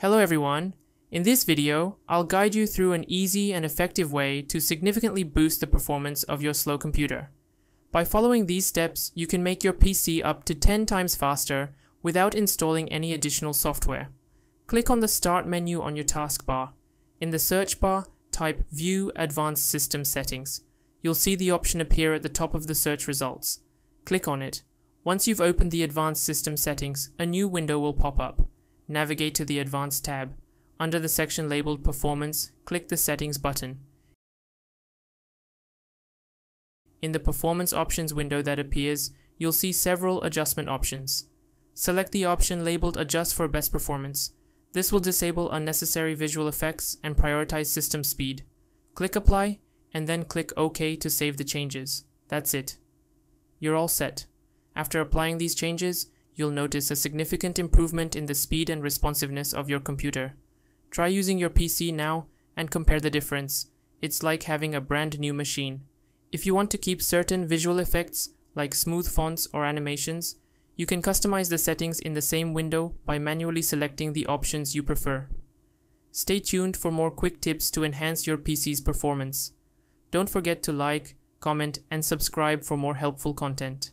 Hello everyone. In this video, I'll guide you through an easy and effective way to significantly boost the performance of your slow computer. By following these steps, you can make your PC up to 10 times faster without installing any additional software. Click on the Start menu on your taskbar. In the search bar, type View Advanced System Settings. You'll see the option appear at the top of the search results. Click on it. Once you've opened the Advanced System Settings, a new window will pop up. Navigate to the Advanced tab. Under the section labeled Performance, click the Settings button. In the Performance Options window that appears, you'll see several adjustment options. Select the option labeled Adjust for Best Performance. This will disable unnecessary visual effects and prioritize system speed. Click Apply, and then click OK to save the changes. That's it. You're all set. After applying these changes, you'll notice a significant improvement in the speed and responsiveness of your computer. Try using your PC now and compare the difference. It's like having a brand new machine. If you want to keep certain visual effects, like smooth fonts or animations, you can customize the settings in the same window by manually selecting the options you prefer. Stay tuned for more quick tips to enhance your PC's performance. Don't forget to like, comment, and subscribe for more helpful content.